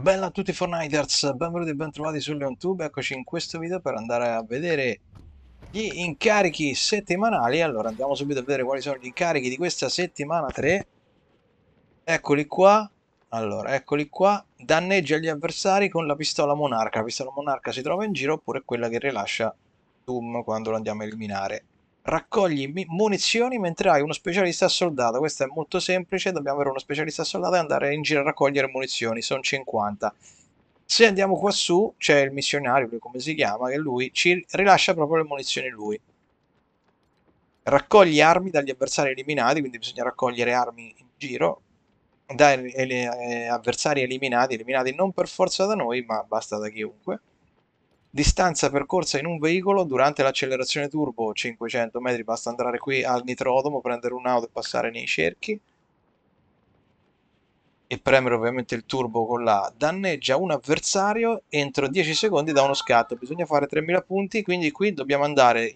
Bella a tutti Fortniters, benvenuti e bentrovati su LeonTube, eccoci in questo video per andare a vedere gli incarichi settimanali, allora andiamo subito a vedere quali sono gli incarichi di questa settimana 3, eccoli qua, allora eccoli qua, danneggia gli avversari con la pistola monarca, la pistola monarca si trova in giro oppure quella che rilascia Doom quando lo andiamo a eliminare. Raccogli munizioni mentre hai uno specialista soldato. Questo è molto semplice. Dobbiamo avere uno specialista soldato e andare in giro a raccogliere munizioni. Sono 50. Se andiamo qua su, c'è il missionario, come si chiama, che lui ci rilascia proprio le munizioni lui. Raccoglie armi dagli avversari eliminati, quindi bisogna raccogliere armi in giro dai eh, avversari eliminati, eliminati non per forza da noi, ma basta da chiunque. Distanza percorsa in un veicolo durante l'accelerazione turbo 500 metri, basta andare qui al nitrodomo, prendere un'auto e passare nei cerchi. E premere ovviamente il turbo con la danneggia un avversario entro 10 secondi da uno scatto. Bisogna fare 3000 punti quindi qui dobbiamo andare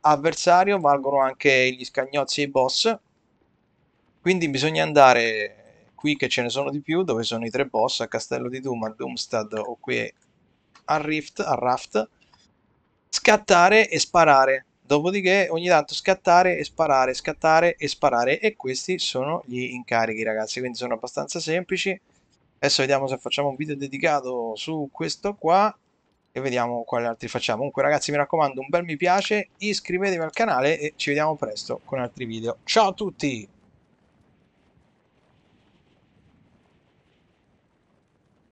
avversario valgono anche gli scagnozzi e i boss. Quindi bisogna andare qui che ce ne sono di più dove sono i tre boss a Castello di Doom, a Doomstad o qui al Rift, al Raft, scattare e sparare. Dopodiché ogni tanto scattare e sparare, scattare e sparare. E questi sono gli incarichi, ragazzi. Quindi sono abbastanza semplici. Adesso vediamo se facciamo un video dedicato su questo qua. E vediamo quali altri facciamo. Comunque ragazzi mi raccomando un bel mi piace, iscrivetevi al canale e ci vediamo presto con altri video. Ciao a tutti!